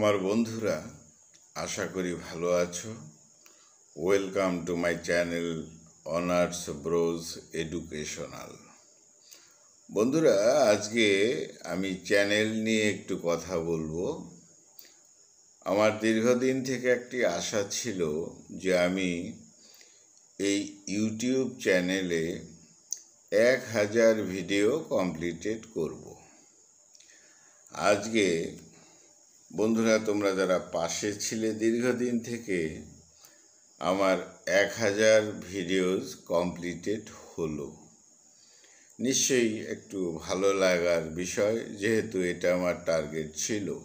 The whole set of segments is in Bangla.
আমার বন্ধুরা, আশা করি ভালো আছো। Welcome to my channel honours bros educational বন্ধুরা, আজকে আমি চ্যানেল নিয়ে একটু কথা বলব। আমার দীর্ঘদিন থেকে একটি আশা ছিল যে আমি এই ইউটিউব চ্যানেলে এক হাজার ভিডিও কমপ্লিটেড করব। আজকে বন্ধুরা, তোমরা যারা পাশে ছিলে দীর্ঘদিন থেকে, আমার এক হাজার ভিডিওস কমপ্লিটেড হলো। নিশ্চয়ই একটু ভালো লাগার বিষয়, যেহেতু এটা আমার টার্গেট ছিল।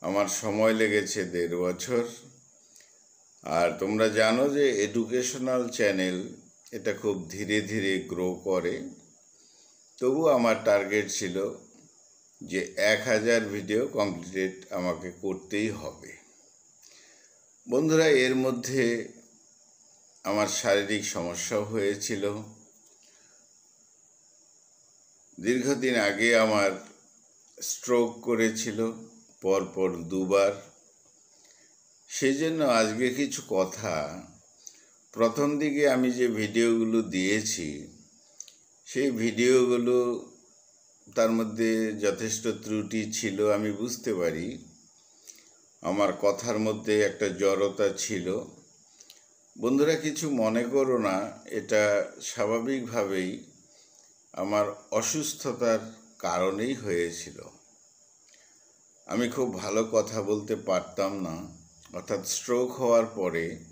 আমার সময় লেগেছে দেড় বছর। আর তোমরা জানো যে এডুকেশনাল চ্যানেল এটা খুব ধীরে ধীরে গ্রো করে। তবু আমার টার্গেট ছিল যে এক হাজার ভিডিও কমপ্লিটেড আমাকে করতেই হবে। বন্ধুরা, এর মধ্যে আমার শারীরিক সমস্যাও হয়েছিল। দীর্ঘদিন আগে আমার স্ট্রোক করেছিল, পরপর দুবার। সেই জন্য আজকে কিছু কথা। প্রথম দিকে আমি যে ভিডিওগুলো দিয়েছি, সেই ভিডিওগুলো তার মধ্যে যথেষ্ট ত্রুটি ছিল, আমি বুঝতে পারি। আমার কথার মধ্যে একটা জড়তা ছিল। বন্ধুরা, কিছু মনে করো না, এটা স্বাভাবিকভাবেই আমার অসুস্থতার কারণেই হয়েছিল। আমি খুব ভালো কথা বলতে পারতাম না, অর্থাৎ স্ট্রোক হওয়ার পরে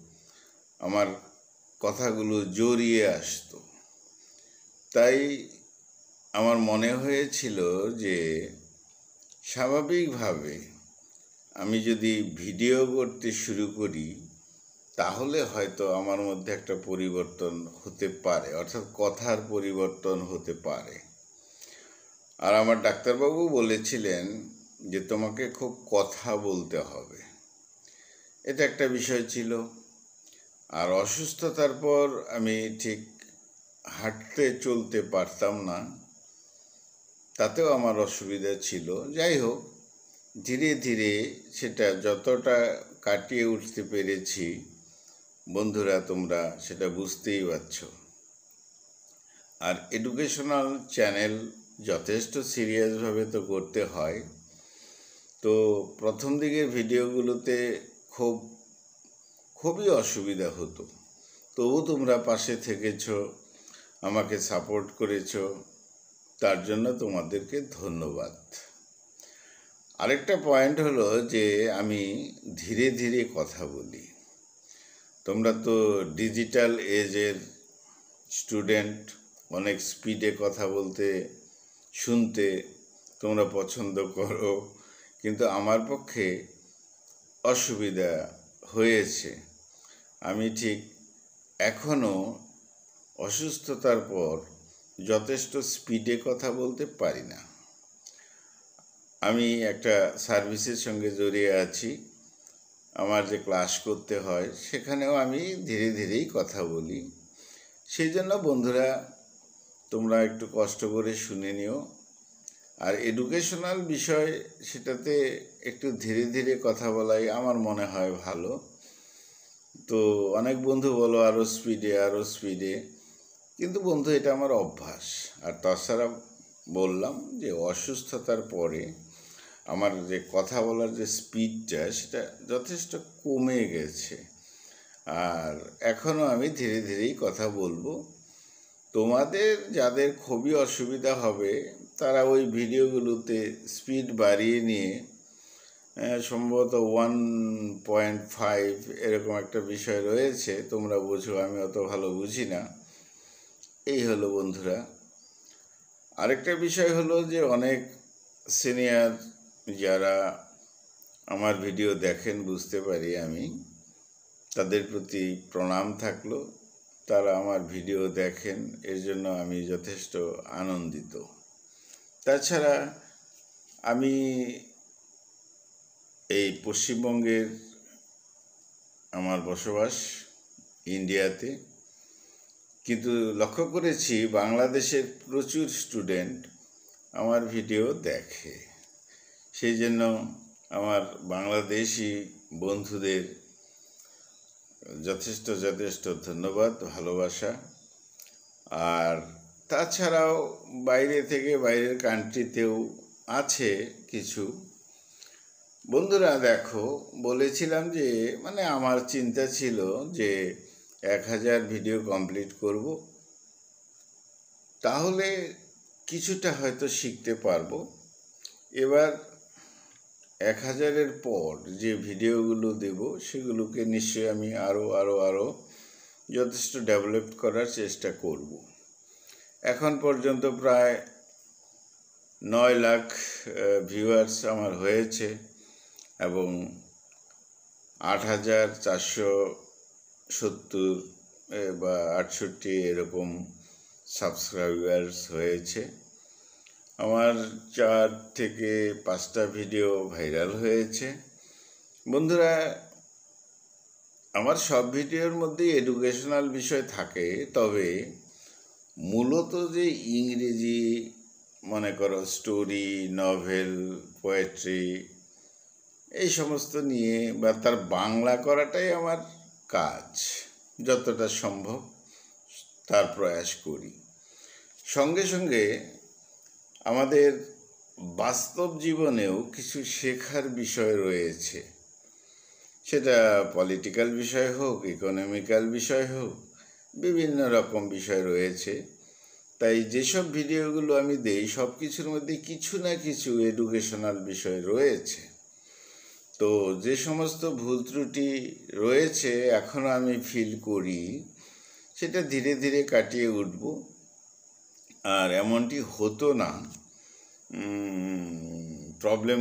আমার কথাগুলো জড়িয়ে আসতো। তাই আমার মনে হয়েছিল যে স্বাভাবিকভাবে আমি যদি ভিডিও করতে শুরু করি, তাহলে হয়তো আমার মধ্যে একটা পরিবর্তন হতে পারে, অর্থাৎ কথার পরিবর্তন হতে পারে। আর আমার ডাক্তারবাবু বলেছিলেন যে তোমাকে খুব কথা বলতে হবে। এটা একটা বিষয় ছিল। আর অসুস্থতার পর আমি ঠিক হাঁটতে চলতে পারতাম না। তাতেও আমার অসুবিধা ছিল। যাই হোক, ধীরে ধীরে সেটা যতটা কাটিয়ে উঠতে পেরেছি, বন্ধুরা তোমরা সেটা বুঝতেই পারছ। আর এডুকেশনাল চ্যানেল যথেষ্ট সিরিয়াসভাবে তো করতে হয়। তো প্রথম দিকের ভিডিওগুলোতে খুব, খুবই অসুবিধা হতো। তবু তোমরা পাশে থেকেছ, আমাকে সাপোর্ট করেছ। তার জন্য তোমাদেরকে ধন্যবাদ। আরেকটা পয়েন্ট হলো যে আমি ধীরে ধীরে কথা বলি। তোমরা তো ডিজিটাল এজের স্টুডেন্ট অনেক স্পিডে কথা বলতে, শুনতে তোমরা পছন্দ করো, কিন্তু আমার পক্ষে অসুবিধা হয়েছে। আমি ঠিক এখনও অসুস্থতার পর যথেষ্ট স্পিডে কথা বলতে পারি না। আমি একটা সার্ভিসের সঙ্গে জড়িয়ে আছি। আমার যে ক্লাস করতে হয়, সেখানেও আমি ধীরে ধীরেই কথা বলি। সেই জন্য বন্ধুরা, তোমরা একটু কষ্ট করে শুনে নিও। আর এডুকেশনাল বিষয়, সেটাতে একটু ধীরে ধীরে কথা বলাই আমার মনে হয় ভালো। তো অনেক বন্ধু বলো আরও স্পিডে আরও স্পিডে কিন্তু বন্ধু, এটা আমার অভ্যাস। আর তাছাড়া বললাম যে অসুস্থতার পরে আমার যে কথা বলার যে স্পিডটা সেটা যথেষ্ট কমে গেছে। আর এখনও আমি ধীরে ধীরেই কথা বলব। তোমাদের যাদের খুবই অসুবিধা হবে, তারা ওই ভিডিওগুলোতে স্পিড বাড়িয়ে নিয়ে সম্ভবত ওয়ান পয়েন্ট ফাইভ এরকম একটা বিষয় রয়েছে, তোমরা বুঝো, আমি অত ভালো বুঝি না। এই হলো বন্ধুরা। আরেকটা বিষয় হলো যে, অনেক সিনিয়র যারা আমার ভিডিও দেখেন, বুঝতে পারি আমি, তাদের প্রতি প্রণাম থাকল। তারা আমার ভিডিও দেখেন, এর জন্য আমি যথেষ্ট আনন্দিত। তাছাড়া আমি এই পশ্চিমবঙ্গের আমার বসবাস, ইন্ডিয়াতে কিন্তু লক্ষ্য করেছি বাংলাদেশের প্রচুর স্টুডেন্ট আমার ভিডিও দেখে। সেই জন্য আমার বাংলাদেশি বন্ধুদের যথেষ্ট যথেষ্ট ধন্যবাদ, ভালোবাসা। আর তাছাড়াও বাইরে থেকে বাইরের কান্ট্রিতেও আছে কিছু। বন্ধুরা দেখো, বলেছিলাম যে মানে আমার চিন্তা ছিল যে এক হাজার ভিডিও কমপ্লিট করব। তাহলে কিছুটা হয়তো শিখতে পারব। এবার এক হাজারের পর যে ভিডিওগুলো দেব, সেগুলোকে নিশ্চয়ই আমি আরও আরও আরও যথেষ্ট ডেভেলপ করার চেষ্টা করব। এখন পর্যন্ত প্রায় নয় লাখ ভিউয়ার্স আমার হয়েছে এবং আট হাজার চারশো সত্তর বা আটষট্টি এরকম সাবস্ক্রাইবার্স হয়েছে। আমার চার থেকে পাঁচটা ভিডিও ভাইরাল হয়েছে। বন্ধুরা, আমার সব ভিডিওর মধ্যেই এডুকেশনাল বিষয় থাকে, তবে মূলত যে ইংরেজি, মনে করো স্টোরি নভেল পোয়েট্রি এই সমস্ত নিয়ে বা তার বাংলা করাটাই আমার কাজ, যতটা সম্ভব তার প্রয়াস করি। সঙ্গে সঙ্গে আমাদের বাস্তব জীবনেও কিছু শেখার বিষয় রয়েছে। সেটা পলিটিক্যাল বিষয় হোক ইকোনমিক্যাল বিষয় হোক, বিভিন্ন রকম বিষয় রয়েছে। তাই যেসব ভিডিওগুলো আমি দেই সব কিছুর মধ্যে কিছু না কিছু এডুকেশনাল বিষয় রয়েছে। তো যে সমস্ত ভুল ত্রুটি রয়েছে এখনও আমি ফিল করি, সেটা ধীরে ধীরে কাটিয়ে উঠব। আর এমনটি হতো না। প্রবলেম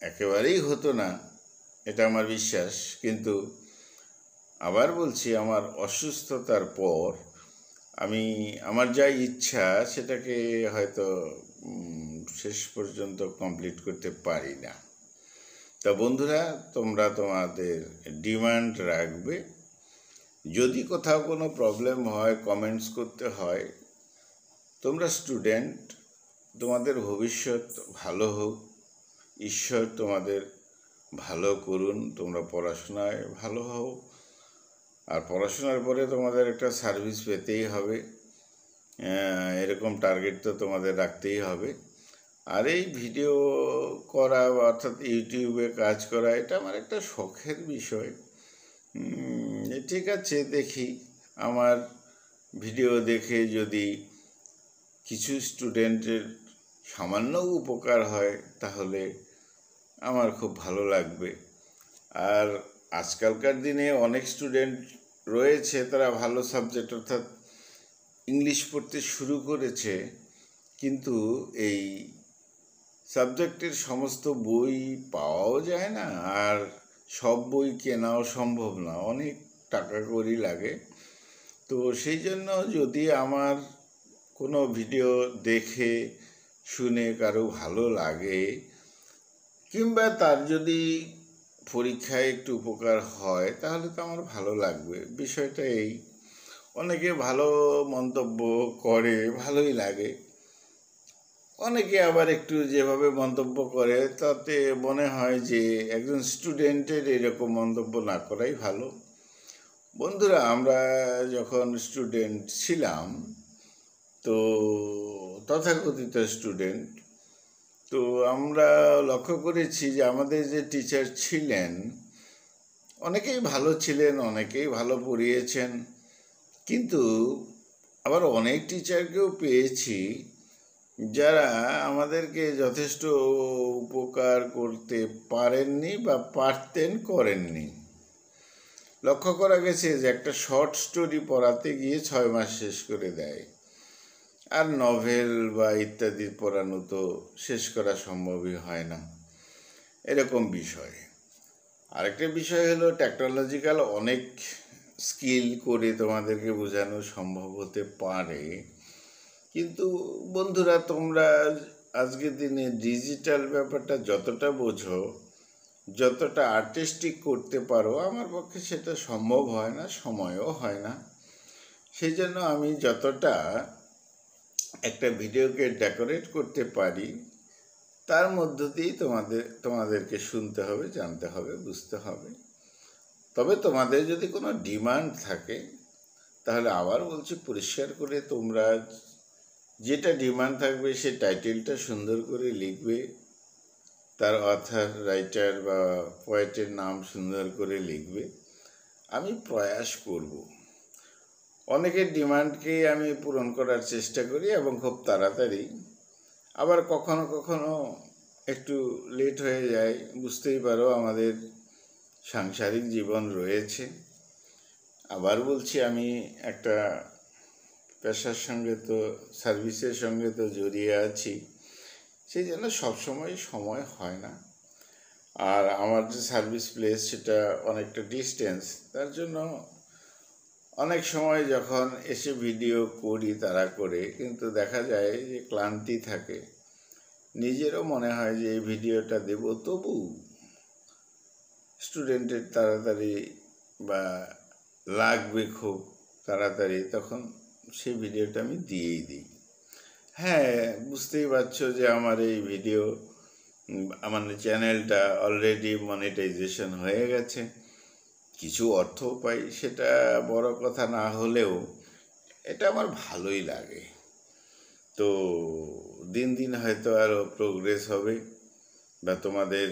একেবারেই হতো না, এটা আমার বিশ্বাস। কিন্তু আবার বলছি, আমার অসুস্থতার পর আমি, আমার যা ইচ্ছা, সেটাকে হয়তো শেষ পর্যন্ত কমপ্লিট করতে পারি না। তা বন্ধুরা, তোমরা তোমাদের ডিমান্ড রাখবে। যদি কোথাও কোনো প্রবলেম হয় কমেন্টস করতে হয়, তোমরা স্টুডেন্ট তোমাদের ভবিষ্যৎ ভালো হোক, ঈশ্বর তোমাদের ভালো করুন, তোমরা পড়াশোনায় ভালো হও। আর পড়াশোনার পরে তোমাদের একটা সার্ভিস পেতেই হবে। এরকম টার্গেট তো তোমাদের রাখতেই হবে। আর এই ভিডিও করা অর্থাৎ ইউটিউবে কাজ করা, এটা আমার একটা শখের বিষয়। ঠিক আছে, দেখি। আমার ভিডিও দেখে যদি কিছু স্টুডেন্টের সামান্য উপকার হয়, তাহলে আমার খুব ভালো লাগবে। আর আজকালকার দিনে অনেক স্টুডেন্ট রয়েছে, তারা ভালো সাবজেক্ট, অর্থাৎ ইংলিশ পড়তে শুরু করেছে, কিন্তু এই সাবজেক্টের সমস্ত বই পাওয়াও যায় না, আর সব বই কেনাও সম্ভব না, অনেক টাকা করি লাগে। তো সেই জন্য যদি আমার কোনো ভিডিও দেখে, শুনে কারও ভালো লাগে, কিংবা তার যদি পরীক্ষায় একটু উপকার হয়, তাহলে তো আমার ভালো লাগবে। বিষয়টা এই, অনেকে ভালো মন্তব্য করে, ভালোই লাগে। অনেকে আবার একটু যেভাবে মন্তব্য করে, তাতে মনে হয় যে একজন স্টুডেন্টের এরকম মন্তব্য না করাই ভালো। বন্ধুরা, আমরা যখন স্টুডেন্ট ছিলাম, তো তথাকথিত স্টুডেন্ট, তো আমরা লক্ষ্য করেছি যে আমাদের যে টিচার ছিলেন, অনেকেই ভালো ছিলেন, অনেকেই ভালো পড়িয়েছেন, কিন্তু আবার অনেক টিচারকেও পেয়েছি যারা আমাদেরকে যথেষ্ট উপকার করতে পারেননি বা পারতেন করেননি। লক্ষ্য করা গেছে যে একটা শর্ট স্টোরি পড়াতে গিয়ে ছয় মাস শেষ করে দেয়। আর নভেল বা ইত্যাদি পড়ানো তো শেষ করা সম্ভবই হয় না। এরকম বিষয়। আরেকটা বিষয় হলো টেকনোলজিক্যাল অনেক স্কিল করে তোমাদেরকে বোঝানো সম্ভব হতে পারে। কিন্তু বন্ধুরা, তোমরা আজকের দিনে ডিজিটাল ব্যাপারটা যতটা বোঝো, যতটা আর্টিস্টিক করতে পারো, আমার পক্ষে সেটা সম্ভব হয় না, সময়ও হয় না। সেই জন্য আমি যতটা একটা ভিডিওকে ডেকোরেট করতে পারি, তার মধ্য দিয়েই তোমাদের, তোমাদেরকে শুনতে হবে, জানতে হবে, বুঝতে হবে। তবে তোমাদের যদি কোনো ডিমান্ড থাকে, তাহলে আবার বলছি পরিষ্কার করে তোমরা যেটা ডিমান্ড থাকবে সে টাইটেলটা সুন্দর করে লিখবে, তার অথার রাইটার বা পোয়েটের নাম সুন্দর করে লিখবে। আমি প্রয়াস করব। অনেকের ডিমান্ডকেই আমি পূরণ করার চেষ্টা করি এবং খুব তাড়াতাড়ি। আবার কখনো কখনো একটু লেট হয়ে যায়, বুঝতেই পারো আমাদের সাংসারিক জীবন রয়েছে। আবার বলছি, আমি একটা পেশার সঙ্গে তো, সার্ভিসের সঙ্গে তো জড়িয়ে আছি। সেই জন্য সবসময় সময় হয় না। আর আমার যে সার্ভিস প্লেস সেটা অনেকটা ডিস্টেন্স, তার জন্য অনেক সময় যখন এসে ভিডিও করি তারা করে, কিন্তু দেখা যায় যে ক্লান্তি থাকে। নিজেরও মনে হয় যে এই ভিডিওটা দেব, তবু স্টুডেন্টের তাড়াতাড়ি বা লাগবে খুব তাড়াতাড়ি, তখন সেই ভিডিওটা আমি দিয়েই দিই। হ্যাঁ বুঝতেই পারছ যে আমার এই ভিডিও আমার চ্যানেলটা অলরেডি মনিটাইজেশন হয়ে গেছে। কিছু অর্থ পাই, সেটা বড় কথা না হলেও এটা আমার ভালোই লাগে। তো দিন দিন হয়তো আরও প্রোগ্রেস হবে বা তোমাদের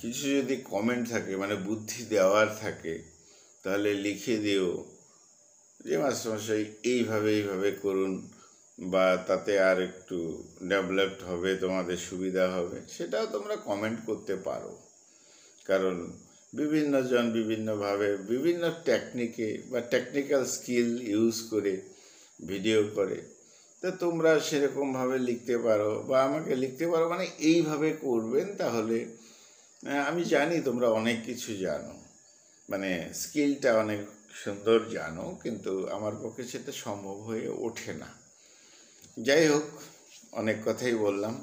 কিছু যদি কমেন্ট থাকে মানে বুদ্ধি দেওয়ার থাকে, তাহলে লিখে দিও। যে মাস্টারমশাই এইভাবে এইভাবে করুন বা তাতে আর একটু ডেভেলপড হবে, তোমাদের সুবিধা হবে, সেটাও তোমরা কমেন্ট করতে পারো। কারণ বিভিন্ন জন বিভিন্নভাবে বিভিন্ন টেকনিকে বা টেকনিক্যাল স্কিল ইউজ করে ভিডিও করে। তো তোমরা সেরকমভাবে লিখতে পারো বা আমাকে লিখতে পারো মানে এইভাবে করবেন তাহলে আমি জানি তোমরা অনেক কিছু জানো। মানে স্কিলটা অনেক সুন্দর জানো, কিন্তু আমার পক্ষে সেটা সম্ভব হয়ে ওঠে না। যাই হোক, অনেক কথাই বললাম।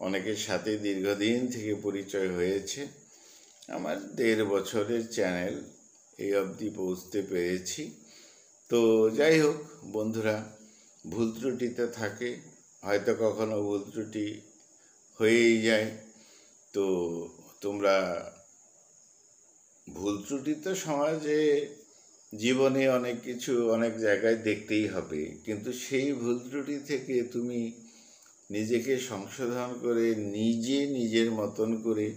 অনেকের সাথে দীর্ঘদিন থেকে পরিচয় হয়েছে। আমার দেড় বছরের চ্যানেল এই অবধি পৌঁছতে পেরেছি। তো যাই হোক, বন্ধুরা, ভুল ত্রুটিতে থাকে, হয়তো কখনো ভুল ত্রুটি হয়েই যায়। তো তোমরা ভুল ত্রুটি তো সমাজে জীবনে অনেক কিছু অনেক জায়গায় দেখতেই হবে। কিন্তু সেই ভুল ত্রুটি থেকে তুমি নিজেকে সংশোধন করে নিজে নিজের মতন করে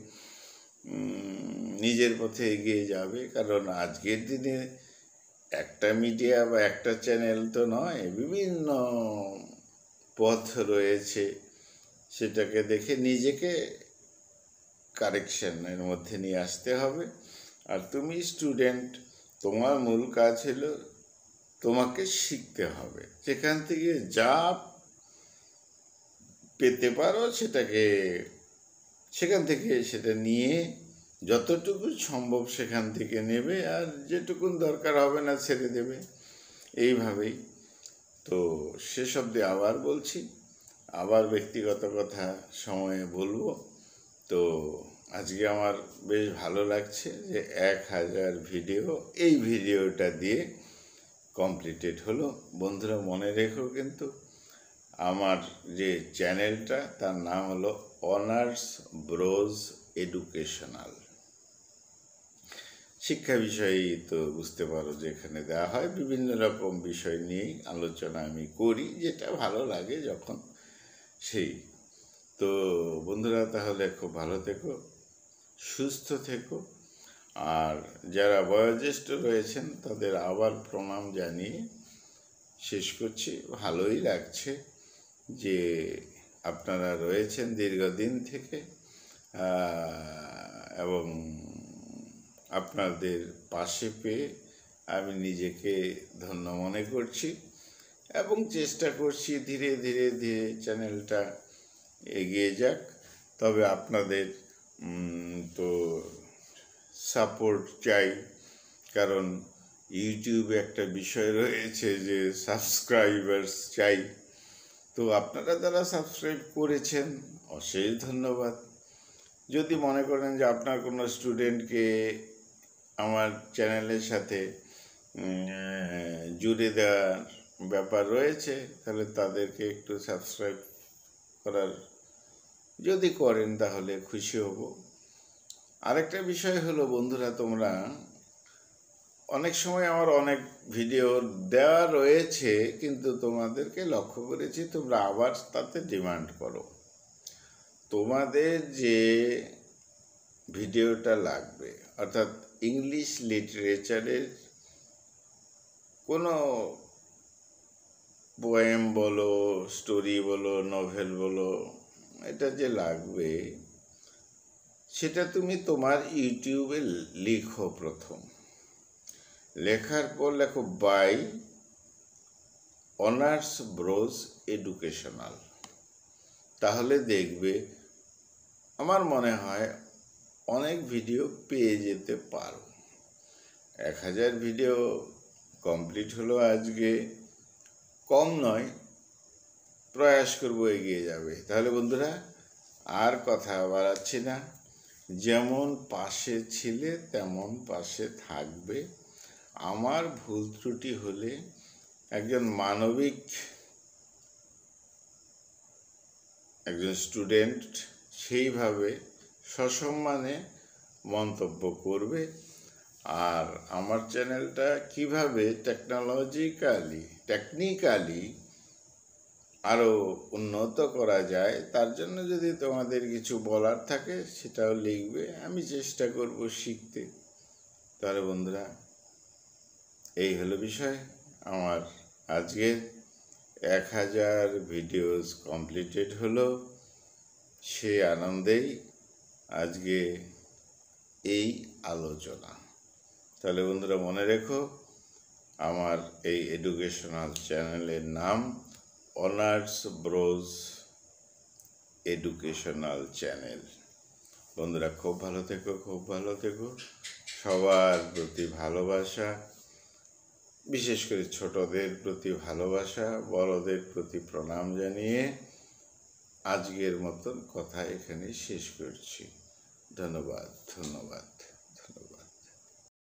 নিজের পথে এগিয়ে যাবে। কারণ আজকের দিনে একটা মিডিয়া বা একটা চ্যানেল তো নয়, বিভিন্ন পথ রয়েছে। সেটাকে দেখে নিজেকে কারেকশনের মধ্যে নিয়ে আসতে হবে। আর তুমি স্টুডেন্ট তোমার মূল কাজ হলো তোমাকে শিখতে হবে। যেখান থেকে যা পেতে পারো সেটাকে, সেখান থেকে সেটা নিয়ে যতটুকু সম্ভব সেখান থেকে নেবে আর যেটুকুন দরকার হবে না ছেড়ে দেবে। এইভাবেই। তো সেসব দিয়ে আবার বলছি, আবার ব্যক্তিগত কথা সময়ে বলব। তো আজকে আমার বেশ ভালো লাগছে যে এক হাজার ভিডিও, এই ভিডিওটা দিয়ে কমপ্লিটেড হলো। বন্ধুরা, মনে রেখো কিন্তু আমার যে চ্যানেলটা, তার নাম হলো অনার্স ব্রোজ এডুকেশনাল। শিক্ষা বিষয়েই তো বুঝতে পারো যে এখানে দেওয়া হয়। বিভিন্ন রকম বিষয় নিয়েই আলোচনা আমি করি। যেটা ভালো লাগে যখন সেই তো বন্ধুরা, তাহলে খুব ভালো থেকো, সুস্থ থেকো। আর যারা বয়োজ্যেষ্ঠ রয়েছেন, তাদের আবার প্রণাম জানিয়ে শেষ করছি। ভালোই লাগছে যে আপনারা রয়েছেন দীর্ঘদিন থেকে এবং আপনাদের পাশে পেয়ে আমি নিজেকে ধন্য মনে করছি এবং চেষ্টা করছি ধীরে ধীরে ধীরে চ্যানেলটা এগিয়ে যাক। তবে আপনাদের তো সাপোর্ট চাই। কারণ ইউটিউবে একটা বিষয় রয়েছে যে সাবস্ক্রাইবার্স চাই। তো আপনারা যারা সাবস্ক্রাইব করেছেন, অশেষ ধন্যবাদ। যদি মনে করেন যে আপনার কোনো স্টুডেন্টকে আমার চ্যানেলের সাথে জুড়ে দেওয়ার ব্যাপার রয়েছে, তাহলে তাদেরকে একটু সাবস্ক্রাইব করার যদি করেন তাহলে খুশি হব। আরেকটা বিষয় হলো, বন্ধুরা, তোমরা অনেক সময় আমার অনেক ভিডিও দেওয়া রয়েছে, কিন্তু তোমাদেরকে লক্ষ্য করেছি, তোমরা আবার তাতে ডিমান্ড করো। তোমাদের যে ভিডিওটা লাগবে, অর্থাৎ ইংলিশ লিটারেচারের কোনো পোয়েম বলো, স্টোরি বলো, নভেল বলো এটা যে লাগবে, সেটা তুমি তোমার ইউটিউবে লিখো প্রথম। লেখার পর লেখো, বাই অনার্স ব্রোজ এডুকেশনাল। তাহলে দেখবে, আমার মনে হয় অনেক ভিডিও পেয়ে যেতে পারো। এক হাজার ভিডিও কমপ্লিট হলো আজকে। কম নয় প্রয়াস করব, এগিয়ে যাবে। তাহলে বন্ধুরা, আর কথা বাড়াচ্ছি না। যেমন পাশে ছিলে, তেমন পাশে থাকবে। আমার ভুল ত্রুটি হলে একজন মানবিক, একজন স্টুডেন্ট সেইভাবে সসম্মানে মন্তব্য করবে। আর আমার চ্যানেলটা কীভাবে টেকনোলজিক্যালি টেকনিক্যালি আরও উন্নত করা যায়, তার জন্য যদি তোমাদের কিছু বলার থাকে সেটাও লিখবে, আমি চেষ্টা করব শিখতে। তাহলে বন্ধুরা, এই হলো বিষয়। আমার আজকের এক হাজার ভিডিওস কমপ্লিটেড হলো। সে আনন্দেই আজকে এই আলোচনা। তাহলে বন্ধুরা মনে রেখো, আমার এই এডুকেশনাল চ্যানেলের নাম অনার্স ব্রোজ এডুকেশনাল চ্যানেল বন্ধুরা, খুব ভালো থেকো, খুব ভালো থেকো। সবার প্রতি ভালোবাসা, বিশেষ করে ছোটদের প্রতি ভালোবাসা, বড়দের প্রতি প্রণাম জানিয়ে আজকের মতন কথা এখানে শেষ করছি। ধন্যবাদ ধন্যবাদ।